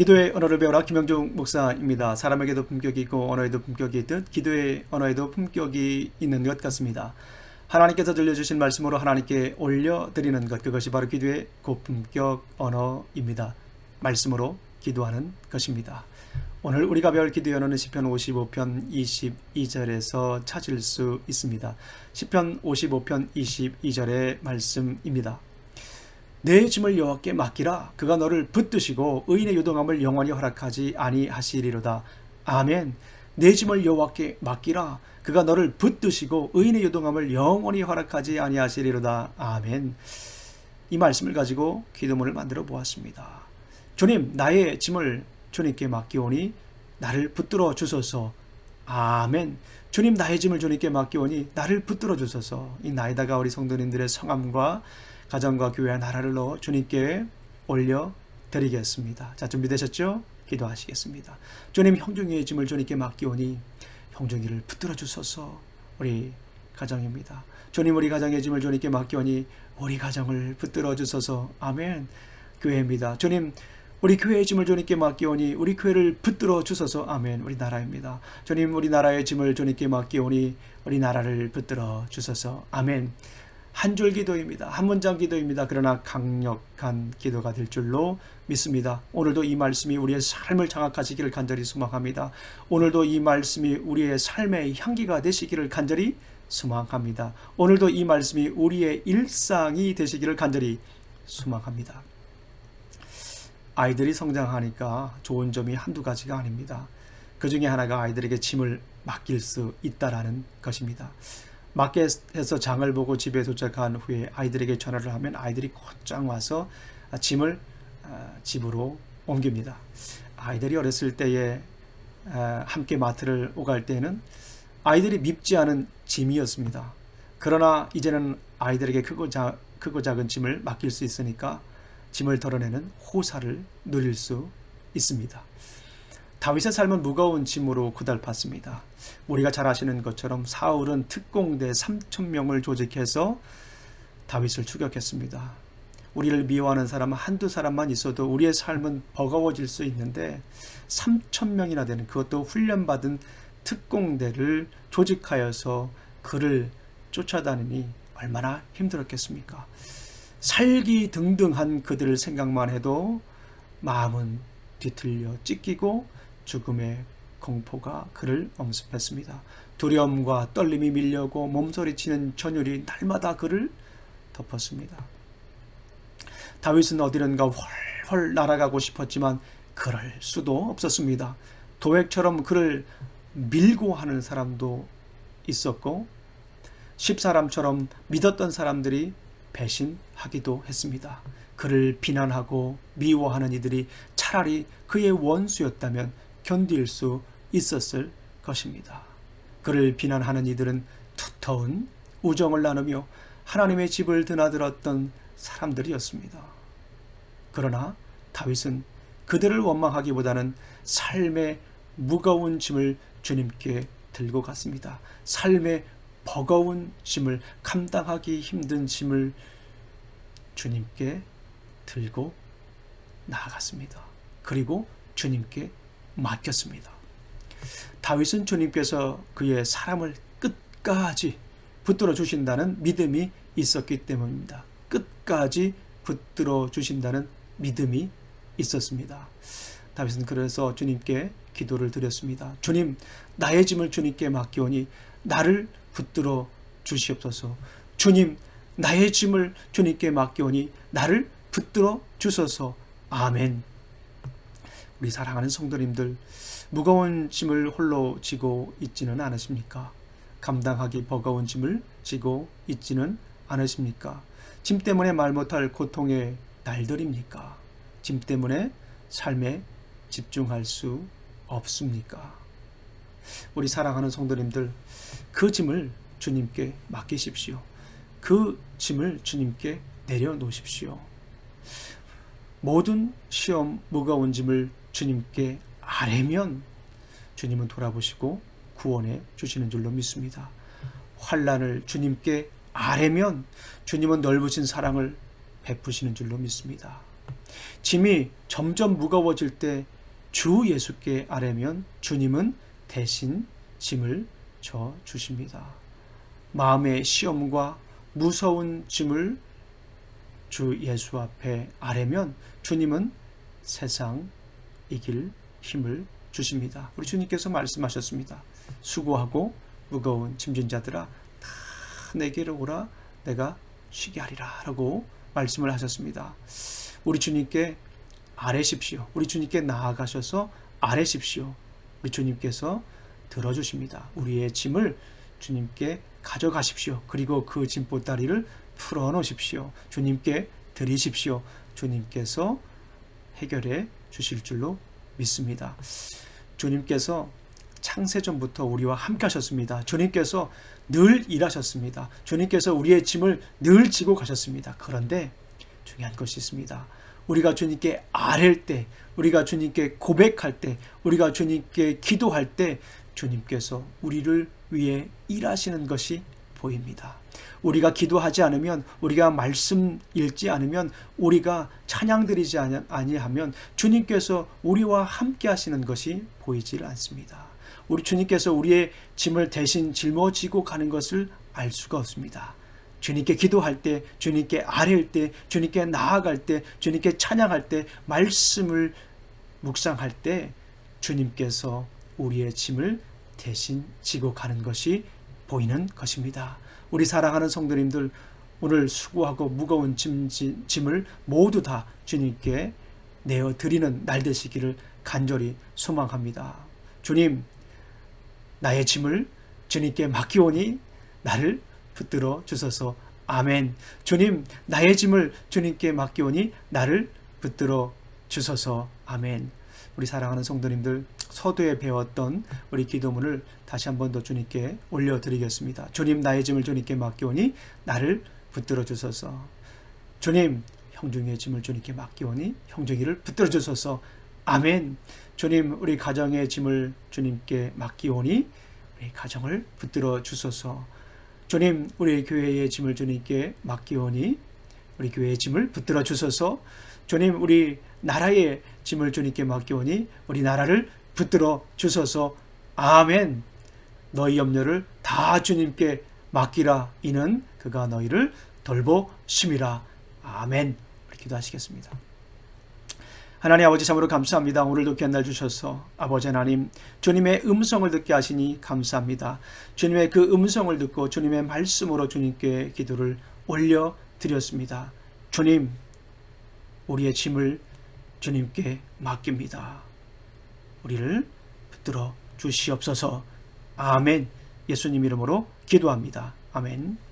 기도의 언어를 배우라 김영중 목사입니다. 사람에게도 품격이 있고 언어에도 품격이 있듯 기도의 언어에도 품격이 있는 것 같습니다. 하나님께서 들려주신 말씀으로 하나님께 올려드리는 것 그것이 바로 기도의 고품격 언어입니다. 말씀으로 기도하는 것입니다. 오늘 우리가 배울 기도의 언어는 시편 55편 22절에서 찾을 수 있습니다. 시편 55편 22절의 말씀입니다. 내 짐을 여호와께 맡기라 그가 너를 붙드시고 의인의 요동함을 영원히 허락하지 아니하시리로다. 아멘. 내 짐을 여호와께 맡기라 그가 너를 붙드시고 의인의 요동함을 영원히 허락하지 아니하시리로다. 아멘. 이 말씀을 가지고 기도문을 만들어 보았습니다. 주님, 나의 짐을 주님께 맡기오니 나를 붙들어 주소서. 아멘. 주님, 나의 짐을 주님께 맡기오니 나를 붙들어 주소서. 이 나이다가 우리 성도님들의 성함과 가정과 교회와 나라를 넣어 주님께 올려 드리겠습니다. 자, 준비되셨죠? 기도하시겠습니다. 주님, 형중이의 짐을 주님께 맡기오니 형중이를 붙들어 주소서. 우리 가정입니다. 주님, 우리 가정의 짐을 주님께 맡기오니 우리 가정을 붙들어 주소서. 아멘. 교회입니다. 주님, 우리 교회의 짐을 주님께 맡기오니 우리 교회를 붙들어 주소서 아멘 우리 나라입니다 주님 우리 나라의 짐을 주님께 맡기오니 우리 나라를 붙들어 주소서 아멘 한 줄 기도입니다. 한 문장 기도입니다. 그러나 강력한 기도가 될 줄로 믿습니다. 오늘도 이 말씀이 우리의 삶을 장악하시기를 간절히 소망합니다. 오늘도 이 말씀이 우리의 삶의 향기가 되시기를 간절히 소망합니다. 오늘도 이 말씀이 우리의 일상이 되시기를 간절히 소망합니다. 아이들이 성장하니까 좋은 점이 한두 가지가 아닙니다. 그 중에 하나가 아이들에게 짐을 맡길 수 있다라는 것입니다. 마켓에서 장을 보고 집에 도착한 후에 아이들에게 전화를 하면 아이들이 곧장 와서 짐을 아, 집으로 옮깁니다. 아이들이 어렸을 때에 아, 함께 마트를 오갈 때는 아이들이 밉지 않은 짐이었습니다. 그러나 이제는 아이들에게 크고, 자, 크고 작은 짐을 맡길 수 있으니까 짐을 덜어내는 호사를 누릴 수 있습니다. 다윗의 삶은 무거운 짐으로 구달팠습니다. 우리가 잘 아시는 것처럼 사울은 특공대 3천 명을 조직해서 다윗을 추격했습니다. 우리를 미워하는 사람은 한두 사람만 있어도 우리의 삶은 버거워질 수 있는데 3천 명이나 되는 그것도 훈련받은 특공대를 조직하여서 그를 쫓아다니니 얼마나 힘들었겠습니까? 살기 등등한 그들을 생각만 해도 마음은 뒤틀려 찢기고 죽음의 공포가 그를 엄습했습니다. 두려움과 떨림이 밀려고 몸소리치는 전율이 날마다 그를 덮었습니다. 다윗은 어디론가 훨훨 날아가고 싶었지만 그럴 수도 없었습니다. 도액처럼 그를 밀고 하는 사람도 있었고 십사람처럼 믿었던 사람들이 배신하기도 했습니다. 그를 비난하고 미워하는 이들이 차라리 그의 원수였다면 견딜 수 있었을 것입니다. 그를 비난하는 이들은 두터운 우정을 나누며 하나님의 집을 드나들었던 사람들이었습니다. 그러나 다윗은 그들을 원망하기보다는 삶의 무거운 짐을 주님께 들고 갔습니다. 삶의 버거운 짐을 감당하기 힘든 짐을 주님께 들고 나아갔습니다. 그리고 주님께 맡겼습니다. 다윗은 주님께서 그의 사람을 끝까지 붙들어 주신다는 믿음이 있었기 때문입니다. 끝까지 붙들어 주신다는 믿음이 있었습니다. 다윗은 그래서 주님께 기도를 드렸습니다. 주님, 나의 짐을 주님께 맡기오니 나를 붙들어 주시옵소서. 주님, 나의 짐을 주님께 맡겨오니 나를 붙들어 주소서. 아멘. 우리 사랑하는 성도님들, 무거운 짐을 홀로 지고 있지는 않으십니까? 감당하기 버거운 짐을 지고 있지는 않으십니까? 짐 때문에 말 못할 고통의 날들입니까? 짐 때문에 삶에 집중할 수 없습니까? 우리 사랑하는 성도님들 그 짐을 주님께 맡기십시오. 그 짐을 주님께 내려놓으십시오. 모든 시험 무거운 짐을 주님께 아뢰면 주님은 돌아보시고 구원해 주시는 줄로 믿습니다. 환란을 주님께 아뢰면 주님은 넓으신 사랑을 베푸시는 줄로 믿습니다. 짐이 점점 무거워질 때 주 예수께 아뢰면 주님은 대신 짐을 져 주십니다. 마음의 시험과 무서운 짐을 주 예수 앞에 아뢰면 주님은 세상 이길 힘을 주십니다. 우리 주님께서 말씀하셨습니다. 수고하고 무거운 짐진 자들아 다 내게로 오라 내가 쉬게 하리라 라고 말씀을 하셨습니다. 우리 주님께 아뢰십시오. 우리 주님께 나아가셔서 아뢰십시오. 우리 주님께서 들어주십니다. 우리의 짐을 주님께 가져가십시오. 그리고 그 짐보따리를 풀어놓으십시오. 주님께 드리십시오. 주님께서 해결해 주실 줄로 믿습니다. 주님께서 창세전부터 우리와 함께 하셨습니다. 주님께서 늘 일하셨습니다. 주님께서 우리의 짐을 늘 지고 가셨습니다. 그런데 중요한 것이 있습니다. 우리가 주님께 아랠 때, 우리가 주님께 고백할 때, 우리가 주님께 기도할 때 주님께서 우리를 위해 일하시는 것이 보입니다. 우리가 기도하지 않으면 우리가 말씀 읽지 않으면 우리가 찬양 드리지 아니하면 주님께서 우리와 함께 하시는 것이 보이질 않습니다. 우리 주님께서 우리의 짐을 대신 짊어지고 가는 것을 알 수가 없습니다. 주님께 기도할 때, 주님께 아뢰일 때, 주님께 나아갈 때, 주님께 찬양할 때, 말씀을 묵상할 때 주님께서 우리의 짐을 대신 지고 가는 것이 보이는 것입니다. 우리 사랑하는 성도님들 오늘 수고하고 무거운 짐, 짐을 모두 다 주님께 내어 드리는 날 되시기를 간절히 소망합니다. 주님, 나의 짐을 주님께 맡기오니 나를 붙들어 주소서. 아멘. 주님, 나의 짐을 주님께 맡기오니 나를 붙들어 주소서. 아멘. 우리 사랑하는 성도님들 서두에 배웠던 우리 기도문을 다시 한 번 더 주님께 올려드리겠습니다. 주님 나의 짐을 주님께 맡기오니 나를 붙들어 주소서. 주님 형중의 짐을 주님께 맡기오니 형중이를 붙들어 주소서. 아멘. 주님 우리 가정의 짐을 주님께 맡기오니 우리 가정을 붙들어 주소서. 주님 우리 교회의 짐을 주님께 맡기오니 우리 교회의 짐을 붙들어 주소서. 주님 우리 나라의 짐을 주님께 맡기오니 우리 나라를 붙들어 주소서. 아멘. 너희 염려를 다 주님께 맡기라. 이는 그가 너희를 돌보심이라. 아멘. 기도하시겠습니다. 하나님 아버지 참으로 감사합니다. 오늘도 귀한 날 주셔서 아버지 하나님 주님의 음성을 듣게 하시니 감사합니다. 주님의 그 음성을 듣고 주님의 말씀으로 주님께 기도를 올려 드렸습니다. 주님 우리의 짐을 주님께 맡깁니다. 우리를 붙들어 주시옵소서. 아멘. 예수님 이름으로 기도합니다. 아멘.